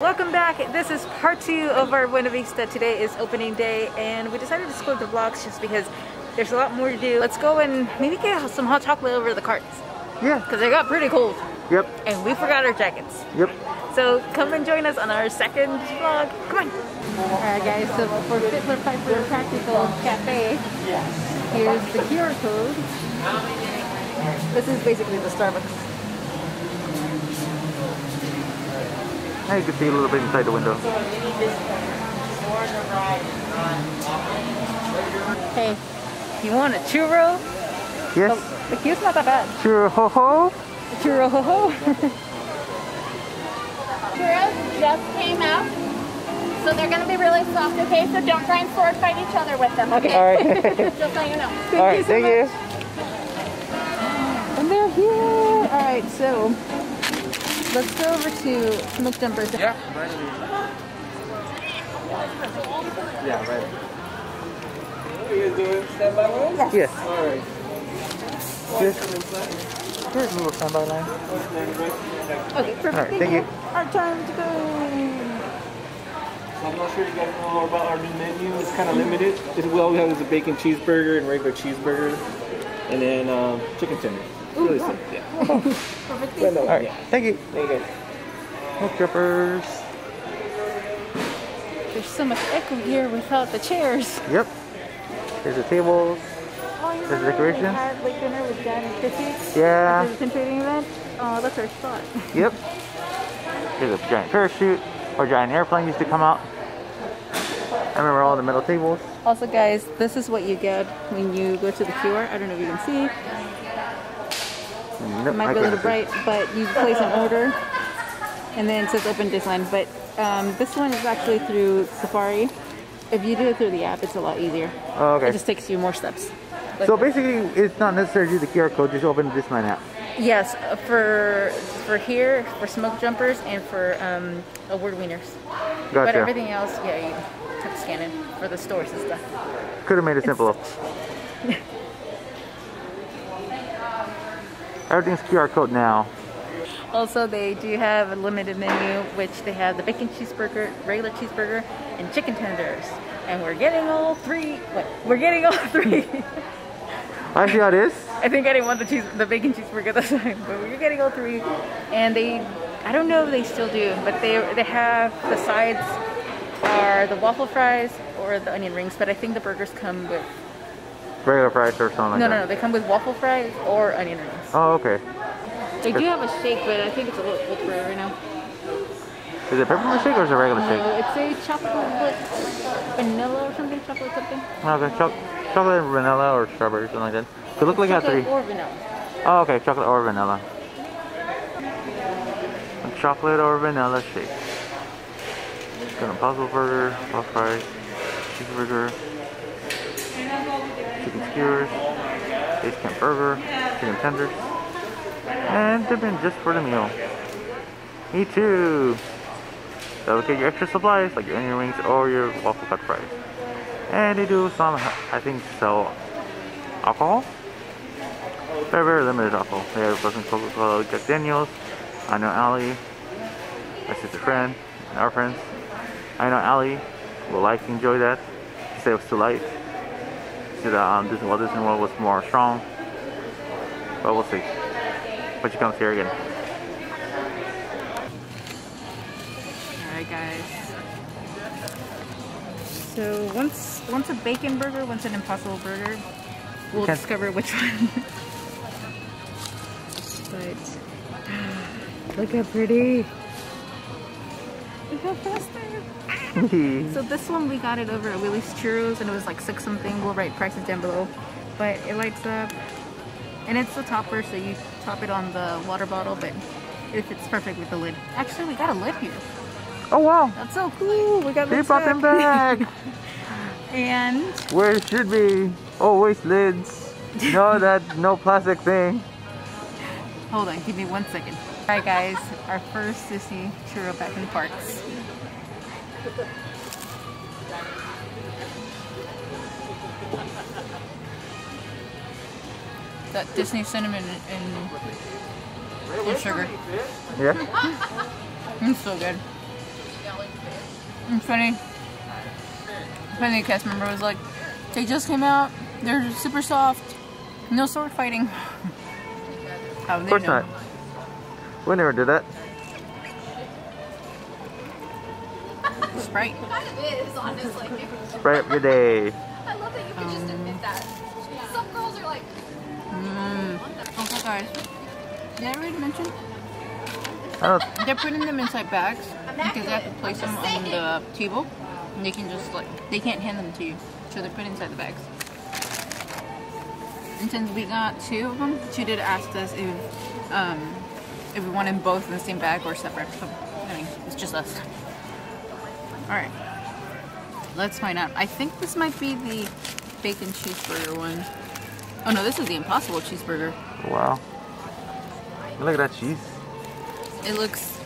Welcome back. This is part two of our Buena Vista. Today is opening day and we decided to split the vlogs just because there's a lot more to do. Let's go and maybe get some hot chocolate over the carts Yeah. because they got pretty cold Yep. and we forgot our jackets. Yep. So come and join us on our second vlog. Come on. Alright guys, so for Fiddler Fifer Practical Cafe, here's the QR code. This is basically the Starbucks. Now you can see a little bit inside the window. Hey, you want a churro? Yes. Oh, the queue's not that bad. Churro Ho ho. Churro ho ho. Churros just came out. So they're gonna be really soft, okay? So don't try and sword fight each other with them, okay? All right. Just so you know. All right. Thank you. And they're here. Alright, so let's go over to Smoke Jumpers. Yeah. Right. Yeah. Right. Are you doing stand by line? Yes. All right. Yes. Here's a little standby line. Okay, perfect. All right. Thank you. Our time to go. I'm not sure you guys know about our new menu. It's kind of limited. It's well, we have is a bacon cheeseburger and regular cheeseburger, and then um, chicken tender. It's really simple. Yeah. All right. Thank you. Thank you. guys. Smoke jumpers. There's so much echo here without the chairs. Yep. There's the tables. Oh, you There's remember decoration. when we had like dinner with Dad and Chrissy? Yeah. At the pin trading event? Oh, that's our spot. Yep. Here's a giant parachute or giant airplane used to come out. I remember all the metal tables. Also, guys, this is what you get when you go to the QR. I don't know if you can see. Nope, It might I be a little bright, but you place an order and then it says open this line. But um, this one is actually through Safari. If you do it through the app, it's a lot easier. Oh, okay. It just takes you more steps. Like- So basically, it's not necessary to do the QR code. Just open this line app. yes, uh, for for here, for smoke jumpers, and for um, award wieners. But everything else, yeah, you have to scan it for the stores and stuff. Could have made it simpler. Everything's QR code now. Also, they do have a limited menu, which they have the bacon cheeseburger, regular cheeseburger, and chicken tenders. And we're getting all three. What? We're getting all three. I see how it is. I think I didn't want the cheese, the bacon cheeseburger this time, but we're getting all three. And they, I don't know if they still do, but they they have the sides are the waffle fries or the onion rings. But I think the burgers come with Regular fries or something like no, no, that. no. They come with waffle fries or onion rings. Oh, okay. They do have a shake, but I think it's a little cold for it right now. Is it peppermint shake or is it regular uh, shake? No, it's a chocolate vanilla or something, chocolate something. Oh, okay, choc chocolate vanilla or strawberry, something like that. Could look like it has chocolate three. or vanilla. Oh, okay, chocolate or vanilla. A chocolate or vanilla shake. Got a impossible burger, puff fries, cheeseburger, chicken skewers, base camp burger, chicken tenders, and dipping just for the meal. Me too. So get your extra supplies like your onion rings or your waffle cut fries. And they do some, I think, sell alcohol. Very, very limited alcohol. They have fucking Coca-Cola, Jack Daniels. I know Ali, my sister friend, and our friends. I know Ali will like enjoy that. It was too light. She said um, Disney, Walt Disney World was more strong. But we'll see. But she comes here again. Alright guys. So once once a bacon burger, once an impossible burger, we'll discover which one. but look how pretty. Look how fast they are. Mm-hmm. So this one we got it over at Willie's Churros and it was like six something. We'll write prices down below. But it lights up and it's the topper so you top it on the water bottle but it fits perfect with the lid. Actually we got a lid here. oh wow! That's so cool. We got They brought them back! And Where it should be. Always lids. No, that no plastic thing. hold on, give me one second. Alright guys, our first Disney churro back in the parks. That Disney cinnamon and, and sugar. Yeah. It's so good. It's funny. Funny cast member was like, they just came out. They're super soft. No sword fighting. How Of course know? not. We never did that. Sprite. Kind of is, honestly. Spray up your day. I love that you can just admit that. Some girls are like, Mmm. Also, guys, did I already mention? I don't, They're putting them inside bags because they have to place them on the table. And they can just like they can't hand them to you, so they're put inside the bags. And since we got two of them, she did ask us if um, if we wanted both in the same bag or separate. So I mean, it's just us. All right, let's find out. I think this might be the bacon cheeseburger one. Oh no, this is the Impossible cheeseburger. wow. Look at that cheese. It looks,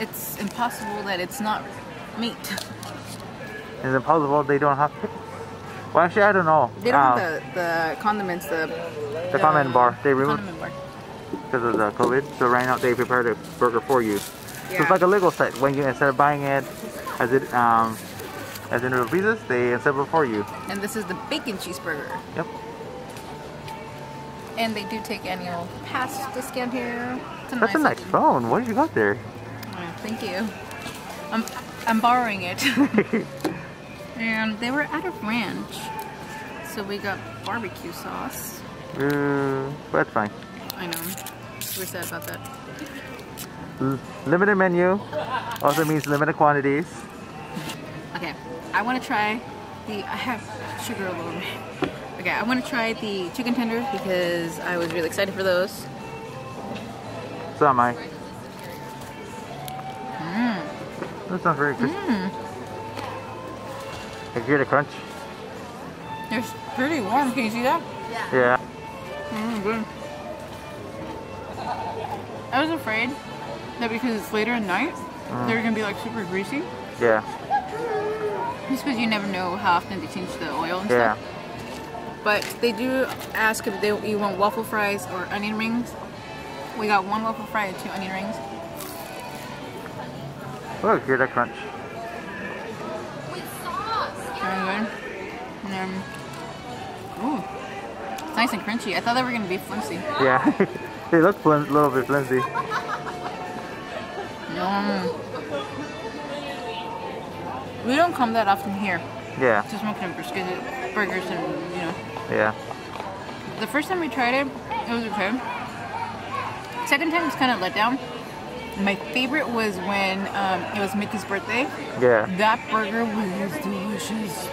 it's impossible that it's not meat. It's impossible they don't have pickles. Well, actually, I don't know. They don't Um, have the, the condiments, the the condiment bar. They removed because of the COVID. So right now they prepared a burger for you. So it's like a Lego set. When you instead of buying it as it um as individual pieces, they assemble it for you. And this is the bacon cheeseburger. Yep. And they do take annual pass discount here. A That's a nice phone. What do you got there? Oh, thank you. I'm I'm borrowing it. and they were out of ranch, so we got barbecue sauce. Uh, but that's fine. I know. We're sad about that. Limited menu also means limited quantities. Okay, I want to try the. I have sugar all over me. Okay, I want to try the chicken tenders because I was really excited for those. So am I. That's not very crispy. Can you hear the crunch? they're pretty warm. Can you see that? Yeah. Mm, good. I was afraid that because it's later at night, mm. they're gonna be like super greasy. Yeah. Just because you never know how often they change the oil and Yeah. stuff. But they do ask if they, you want waffle fries or onion rings. We got one waffle fry and two onion rings. Oh, hear that crunch. with sauce. Very good. And then, ooh, it's nice and crunchy. I thought they were gonna be flimsy. Yeah. they look a little bit flimsy. We don't come that often here. Yeah. Just smoking brisket burgers and you know. Yeah. The first time we tried it, it was okay. Second time was kind of let down. My favorite was when um, it was Mickey's birthday. Yeah. That burger was delicious.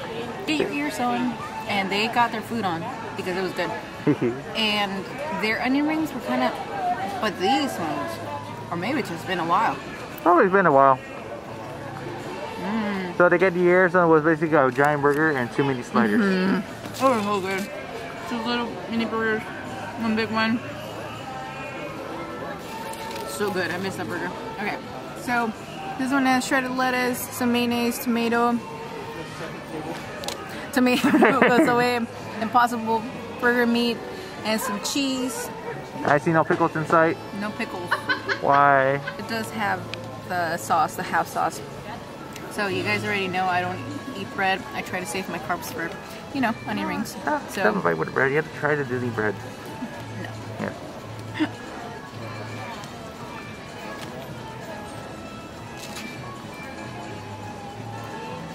Get your ears on. And they got their food on because it was good. And their onion rings were kind of, but these ones, or maybe it's just been a while. Probably it's been a while. Mm. So they get the on was basically a giant burger and two mini sliders. Mm-hmm. Oh, it's so good. Two little mini burgers, one big one. So good. I miss that burger. Okay, so this one has shredded lettuce, some mayonnaise, tomato, tomato goes away, impossible burger meat, and some cheese. I see no pickles in sight. No pickles. Why? It does have the sauce, the half sauce. So you guys already know I don't eat bread. I try to save my carbs for, you know, onion oh, rings. Seven So bite with bread. You have to try to do the bread. no. Yeah.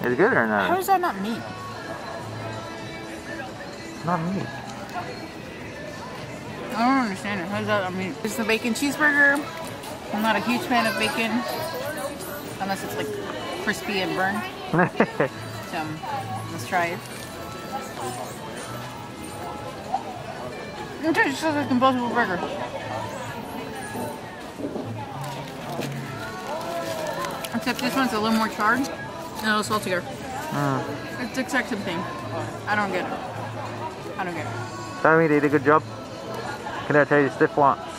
Is it good or not? How is that not meat? Not meat. I don't understand it. How is that not meat? It's the bacon cheeseburger. I'm not a huge fan of bacon. Unless it's like crispy and burned. So let's try it. It tastes just like an impossible burger. Except this one's a little more charred and a little saltier. Hmm. It's the exact same thing. I don't get it. I don't get it. They did a good job. Can I tell you stiff wants?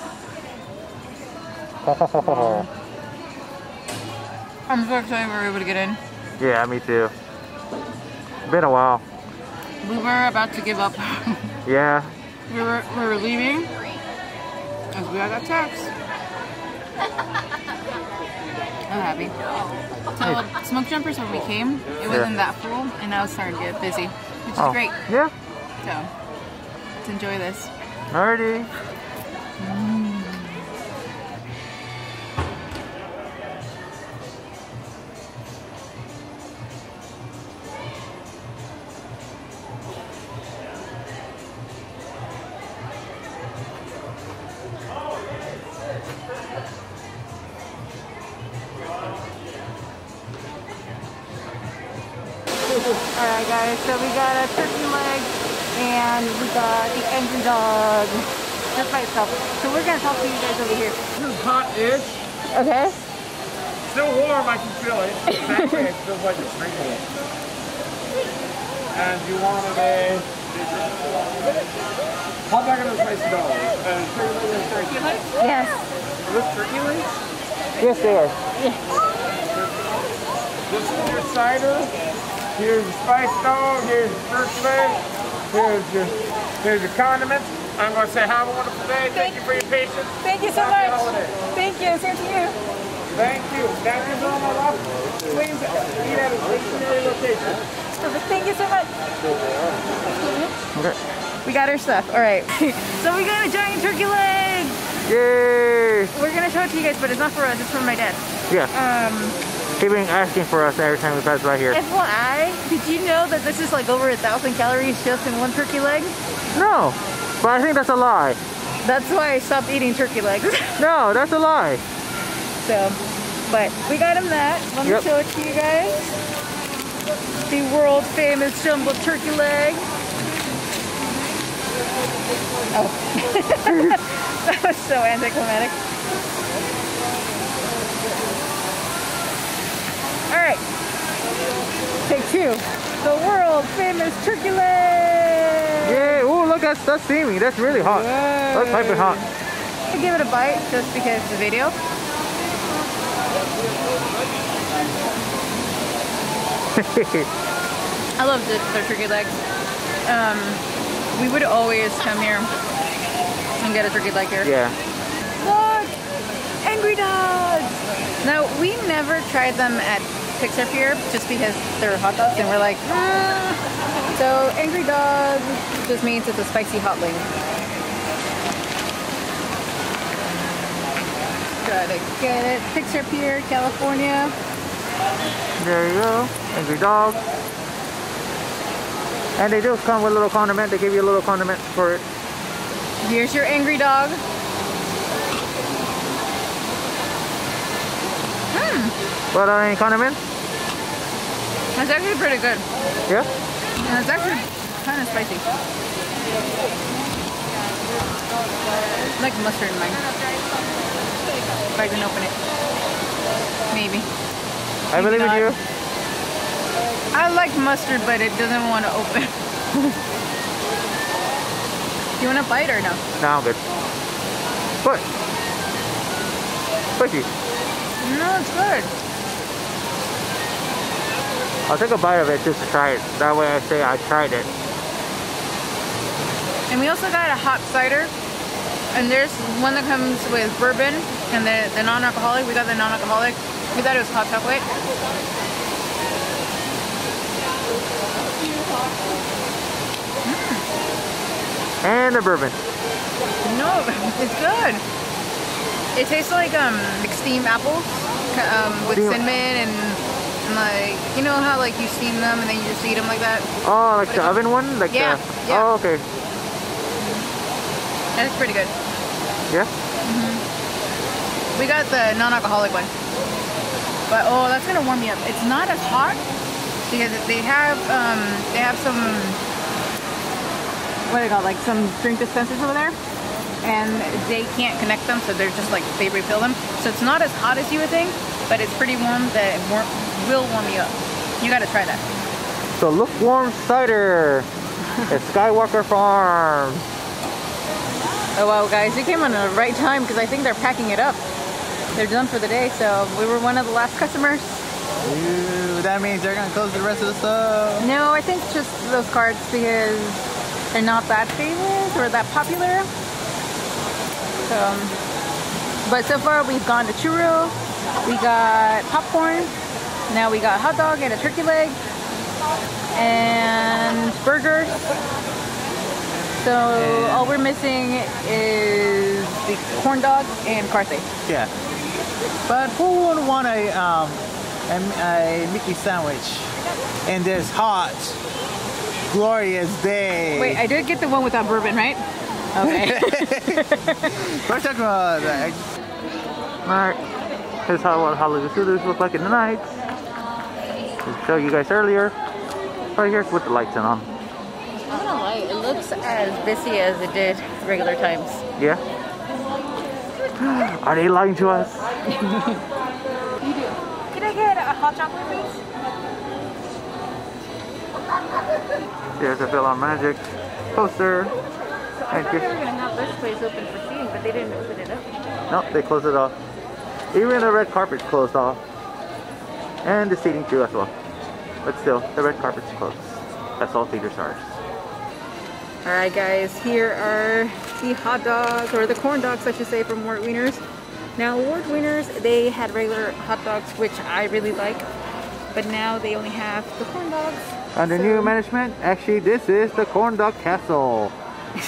I'm so excited we were able to get in. yeah, me too. Been a while. We were about to give up. Yeah. we were we were leaving as we got text. I'm happy. So smoke jumpers when we came, it wasn't that full, and now it's starting to get busy, which is Oh, great. Yeah. So let's enjoy this. Alrighty. Alright just by itself. So we're gonna talk to you guys over here. This is hot-ish. Okay. Still warm, I can feel it. Exactly, it feels like it's drinking. And you wanted a hot dog and a spicy dog. And turkey leg and turkey? Yes. Are those turkey legs? Yes, they are. This is your cider. Here's your spice dog. Here's your turkey leg. Here's your, here's your condiments. I'm going to say have a wonderful day. Thank you for your patience. Thank you so Happy much. holidays. Thank you. Same to you. Thank you. That is all my love. Please eat at a stationary location. Perfect. Thank you so much. Okay. We got our stuff. All right. so we got a giant turkey leg. Yay! We're gonna show it to you guys, but it's not for us. It's for my dad. Yeah. Um, Keep been asking for us every time we pass by here. FYI, did you know that this is like over a thousand calories just in one turkey leg? No, but I think that's a lie. That's why I stopped eating turkey legs. No, that's a lie. so, but we got him that. Let me Yep. show it to you guys. The world famous jumbo turkey leg. Oh, that was so anticlimactic. All right, take two. The world famous turkey leg. Yay! Oh, look, that's that's steamy. That's really hot. That's piping hot. I'll give it a bite just because of the video. I love the, their turkey legs. Um, we would always come here and get a turkey leg here. yeah. Look! Angry Dogs! Now, we never tried them at Pixar Pier just because they're hot dogs and we're like, "Ah." So, Angry Dog just means it's a spicy hot wing. Gotta get it. Pixar Pier, California. There you go. Angry dog. And they do come with a little condiment. They give you a little condiment for it. Here's your Angry Dog. But uh, any condiments? That's actually pretty good. Yeah. And it's actually kind of spicy. like mustard in mine. If I can open it. Maybe. I believe in you. I like mustard, but it doesn't want to open. you want to bite or no? No, I'm good. What? Spicy. No, it's good. I'll take a bite of it just to try it. That way I say I tried it. And we also got a hot cider. And there's one that comes with bourbon and the, the non-alcoholic. We got the non-alcoholic. We thought it was hot chocolate. And the bourbon. No, it's good. It tastes like um like steamed apples um, with Steam- cinnamon and, and like you know how like you steam them and then you just eat them like that. Oh, like the oven one? Like Yeah, the... yeah. Oh, okay. It's pretty good. Yeah? We got the non-alcoholic one. But oh, that's gonna warm me up. It's not as hot because they have um they have some what do they call like some drink dispensers over there. And they can't connect them, so they're just like they refill them. So it's not as hot as you would think, but it's pretty warm that it war- will warm you up. You gotta try that. So lukewarm cider at Skywalker Farm. Oh wow, guys, we came on the right time because I think they're packing it up. They're done for the day, so we were one of the last customers. Ooh, that means they're gonna close the rest of the stuff. No, I think just those cards because they're not that famous or that popular. So, um, but so far we've gone to Churro, We got popcorn. Now we got hot dog and a turkey leg. And burgers. So all we're missing is the corn dog and carthay. Yeah. But who would want a um a, a Mickey sandwich in this hot, glorious day? Wait, I did get the one without bourbon, right? Okay. We're talking about uh, Alright. Here's how what Hollywood Studios look like in the night. Just show you guys earlier. Right here, with the lights on. I'm gonna lie, it looks as busy as it did regular times. Yeah? Are they lying to us? You do. Can I get a hot chocolate, please? There's a PhilharMagic poster. I And thought they were gonna have this place open for seating, but they didn't open it up. no, they closed it off. Even the red carpet's closed off. And the seating too as well. But still, the red carpet's closed. That's all theaters are. Alright guys, here are the hot dogs, or the corn dogs I should say, from Award Wieners. Now Award Wieners, they had regular hot dogs, which I really like. But now they only have the corn dogs. Under So- new management, actually this is the corn dog castle.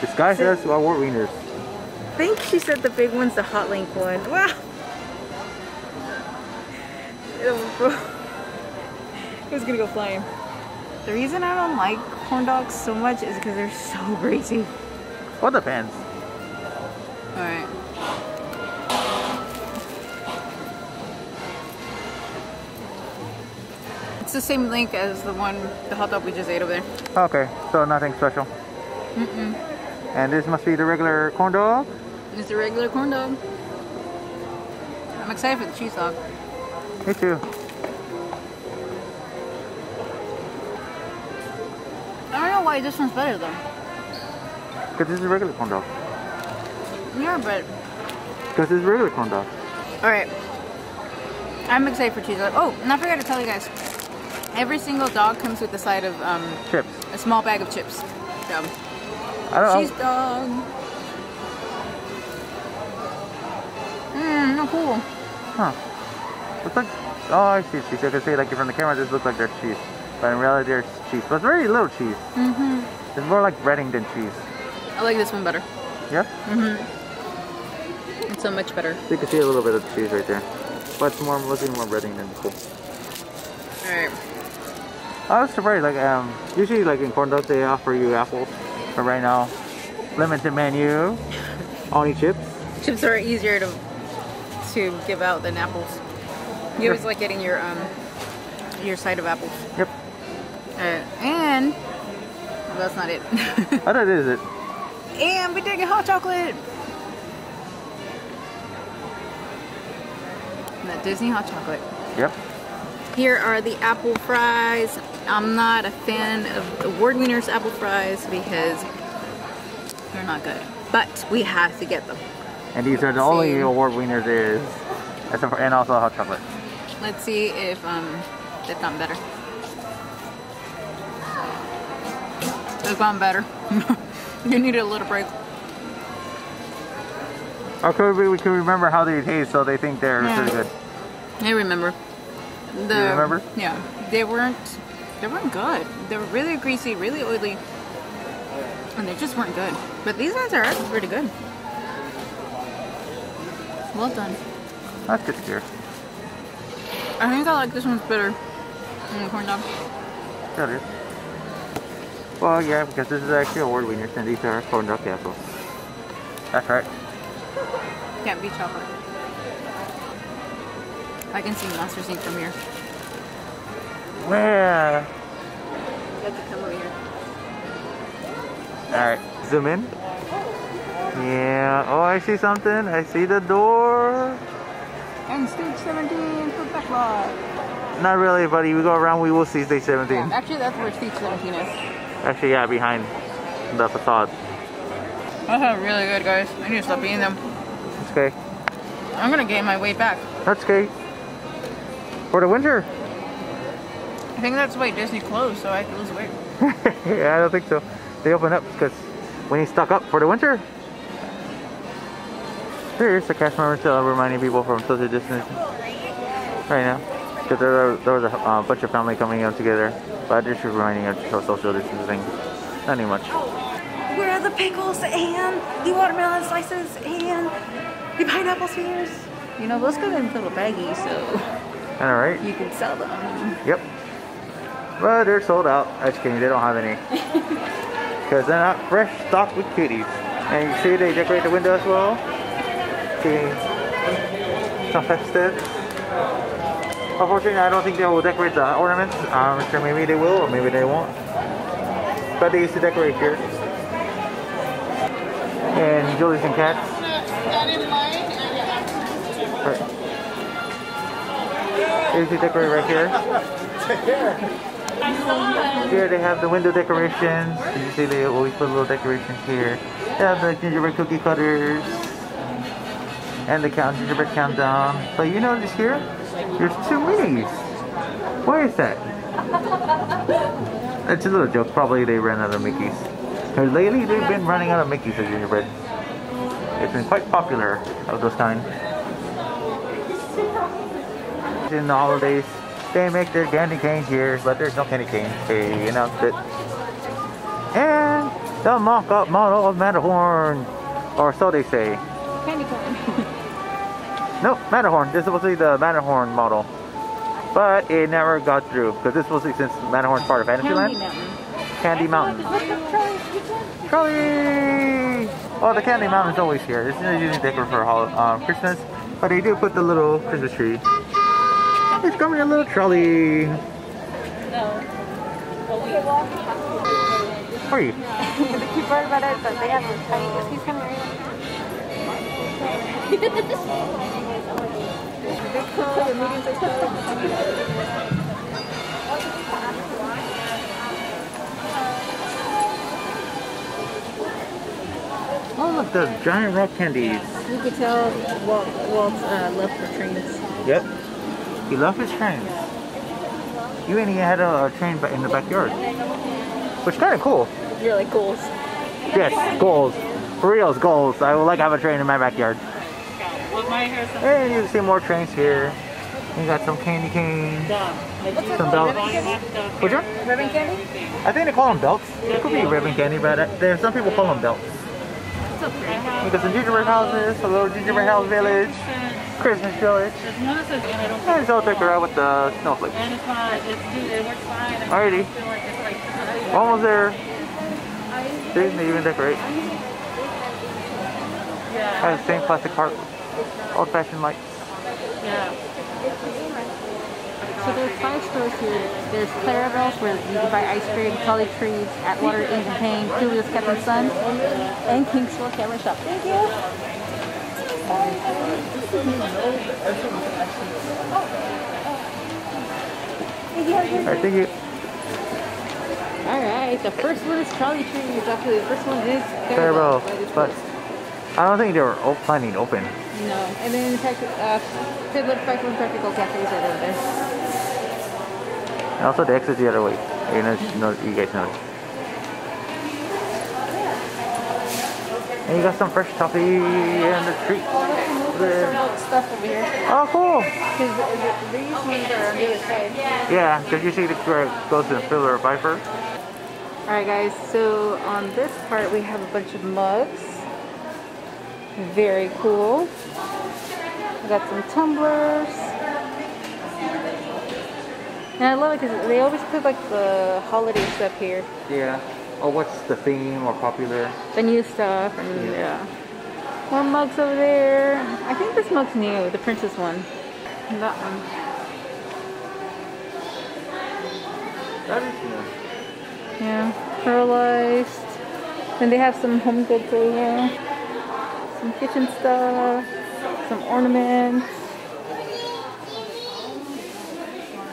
Disguised as award wieners. I think she said the big one's the hot link one. Wow! it was gonna go flying. The reason I don't like corn dogs so much is because they're so greasy. Well, depends. Alright. It's the same link as the one, the hot dog we just ate over there. Okay, so nothing special. And this must be the regular corn dog. It's the regular corn dog. I'm excited for the cheese dog. Me too. Know why this one's better though. Because this is regular corn dog. Yeah, but Because this is regular corn dog. Alright. I'm excited for cheese. Oh, and I forgot to tell you guys. Every single dog comes with a side of um, Chips. a small bag of chips. So, I don't cheese know. dog. Mmm, cool. Huh. Looks like. Oh, I see cheese. I can see like from the camera, this looks like there's cheese. But in reality, there's cheese. But it's very little cheese. Mm-hmm. It's more like breading than cheese. I like this one better. Yeah? It's so much better. You can see a little bit of the cheese right there. But it's more, looking more breading than cool. Alright. I was surprised. Like um, usually like in corn dogs they offer you apples, but right now, limited menu, only chips. Chips are easier to to give out than apples. You always like getting your um your side of apples. Yep. Alright. And that's not it. Oh, that is it. and we did get hot chocolate. That Disney hot chocolate. Yep. Here are the apple fries. I'm not a fan of award Ward Wieners apple fries because they're not good. But we have to get them. And these are the only See. award winners there is, and also hot chocolate. Let's see if um they've gotten better. They've gotten better. you needed a little break. Or could we, we can remember how they taste, so they think they're Yeah. pretty good. I remember. The, You remember? Yeah. They weren't they weren't good. They were really greasy, really oily. And they just weren't good. But these ones are actually pretty good. Well done. That's good to hear. I think I like this one's better than the corn dog. Is. Well, yeah, because this is actually award winners, and these are corn dog castles. That's right. Can't be chocolate. I can see Monster Inc. from here. Where? You have to come over here. Alright, zoom in. Yeah, oh, I see something. I see the door. And stage 17 for backlog. Not really, buddy. We go around, we will see stage 17. Yeah, actually, that's where stage 17 is. Actually, yeah, behind the facade. Those are really good, guys. I need to stop eating them. It's okay. I'm gonna gain my weight back. That's okay. For the winter. I think that's why Disney closed, so I can lose weight. yeah, I don't think so. They open up because when you stock up for the winter. Here's the cast member still reminding people from social distance right now. Because there, there was a uh, bunch of family coming out together. But just reminding them to social distancing. Nothing much. Where are the pickles and the watermelon slices and the pineapple spears? You know, those come in little baggies, so Alright. you can sell them. Yep. But they're sold out. I'm just kidding, they don't have any. Because they're not fresh stock with kitties. And you see they decorate the window as well. See some festive. Unfortunately, I don't think they will decorate the ornaments. I'm sure maybe they will or maybe they won't. But they used to decorate here. And Julie's and Cats. They used to decorate right here. Here they have the window decorations. You see they always put little decorations here. They have the gingerbread cookie cutters. And the count gingerbread countdown. But you notice here, there's two minis. is that? It's a little joke. Probably they ran out of Mickey's. Because lately they've been running out of Mickey's as gingerbread. It's been quite popular of those kind. In the holidays, they make their candy canes here, but there's no candy canes. They announced it. And the mock-up model of Matterhorn, or so they say. Candy corn. Nope, Matterhorn. This is supposed to be the Matterhorn model. But it never got through, because this was since Matterhorn's part of Candy Fantasyland. Mountain. Candy Mountain. Charlie! Oh, the Candy Mountain's always here. This is usually decorated for hol- um, Christmas, but they do put the little Christmas tree. It's coming a little trolley. Where are you? the cute part about it is that they have the tiniest. He's coming right The big toe, the medium sized toe. Oh, look, the giant rock candies. You could tell Walt, Walt's uh, love for trains. Yep. He loved his trains. You and he had a, a train in the backyard. Which is kind of cool. You're like goals. Yes, goals. For reals, goals. I would like to have a train in my backyard. And you can see more trains here. We got some candy canes, some belts. Which one? Ribbon candy? I think they call them belts. It could be ribbon candy, but there's some people call them belts. It's so pretty. We got some gingerbread houses, a little gingerbread house village, Christmas village. And it's all decorated with the snowflakes. it's, it works fine. Alrighty. feel like Almost there. See, they even decorate. yeah, the same plastic part. Old fashioned lights. yeah. So there's five stores here. There's Clarabelle's where you can buy ice cream, Trolley Treats, Atwater Ink and Paint, Julius Katz and Sons, and Kingswell Camera Shop. Thank you. Alright, thank you. Alright, the first one is Trolley Treats. Actually, the first one is Clarabelle, but. I don't think they were planning to open. No. And then uh, Fiddler Franklin Practical Cafe is right over there. And also the exit's the other way. You know, know you guys know. And you got some fresh toffee and the treat. Some stuff over here. Oh, cool. Because these ones are on the other side. Yeah, because you see the where it goes to the Fiddler of Viper. Alright guys, so on this part we have a bunch of mugs. Very cool. We got some tumblers. And I love it because they always put like the holiday stuff here. Yeah. Or what's the theme or popular? The new stuff and yeah. More mugs over there. I think this mug's new, the princess one. And that one. That is new. Yeah, pearlized. And they have some home goods over here. Some kitchen stuff. Some ornaments.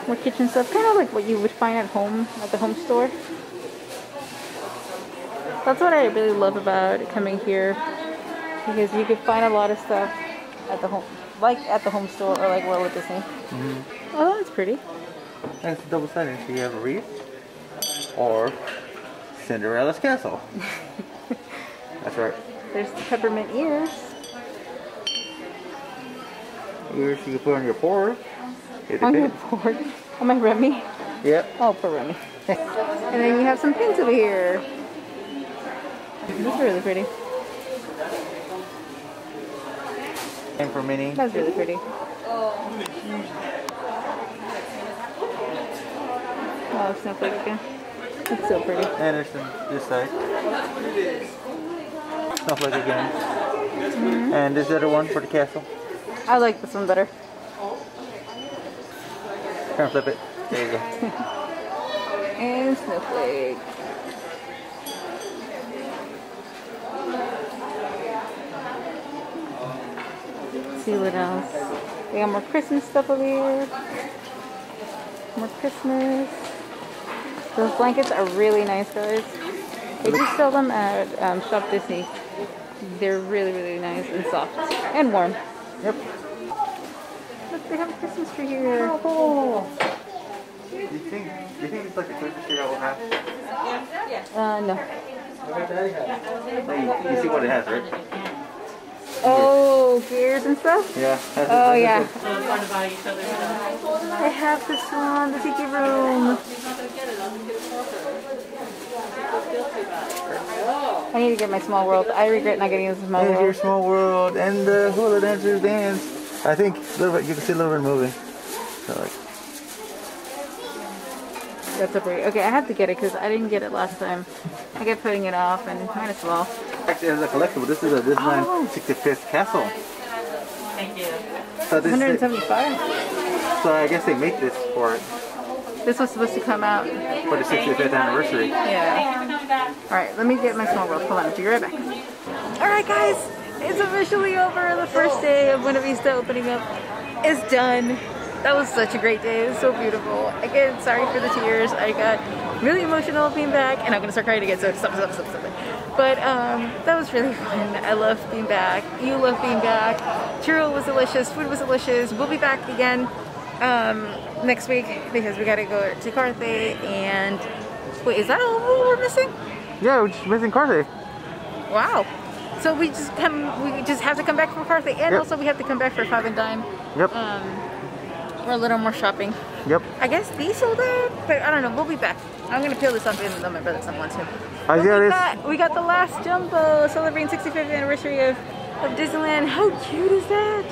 More kitchen stuff. Kind of like what you would find at home, at the home store. That's what I really love about coming here. Because you can find a lot of stuff at the home, like at the home store or like Walt Disney. Mm-hmm. Oh, that's pretty. And it's double sided. So you have a wreath or Cinderella's castle. That's right. There's the peppermint ears. Here's you can put on your pork. It On your board. On my Remy. Yep. Oh, for Remy. and then you have some pins over here. These are really pretty. And for mini. That's really pretty. Oh, snowflake again. It's so pretty. And there's some this side. Snowflake again. And this other one for the castle. I like this one better. Turn flip it. There you go. And snowflake. Let's see what else. We got more Christmas stuff over here. More Christmas. Those blankets are really nice, guys. They just sell them at um, Shop Disney. They're really, really nice and soft and warm. Yep. Look, they have a Christmas tree here. Oh. Do you think do you think it's like a Christmas tree I will have? Yeah. Uh, no. You, you see what it has, right? Oh, gears and stuff? Yeah. Oh, yeah. So it's hard to buy each other stuff. I have this one, the tiki room. I need to get my small world. I regret not getting this small There's your world. small world and the hula dancers dance. I think a little bit, you can see a little bit moving. So like, That's a pretty. Okay, I have to get it because I didn't get it last time. I kept putting it off and might as well. actually, as a collectible, this is a Disneyland Oh. 65th castle. Thank you. So this, 175. so I guess they make this for it This was supposed to come out. for the 65th anniversary. Yeah. All right, let me get my small world. Hold on, I'll be right back. All right, guys, it's officially over. The first day of Buena Vista opening up is done. That was such a great day. It was so beautiful. Again, sorry for the tears. I got really emotional being back, and I'm gonna start crying again. So stop, stop, stop, stop. But um, that was really fun. I love being back. You love being back. Churro was delicious. Food was delicious. We'll be back again um, next week because we gotta go to Carthay and wait, is that all we're missing? Yeah, we're just missing Carthay. Wow. So we just come, we just have to come back for Carthay, and Yep. also we have to come back for Five and Dime Yep. um, for a little more shopping. Yep. I guess these sold out, but I don't know. We'll be back. I'm gonna peel this off even though my brother doesn't want to. I got we this. got we got the last jumbo celebrating 65th anniversary of, of Disneyland. How cute is that?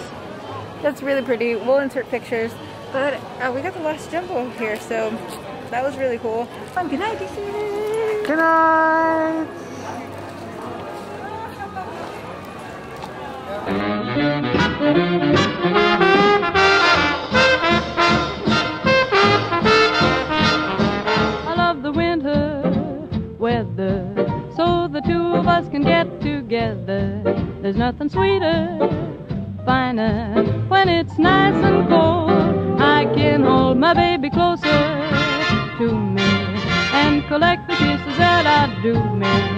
That's really pretty. We'll insert pictures. But uh, we got the last jumbo here, so that was really cool. Um, good night, Disney. Good night. I love the winter weather, so the two of us can get together. There's nothing sweeter, finer when it's nice and cold. I can hold my baby closer to me and collect the kisses that I do me.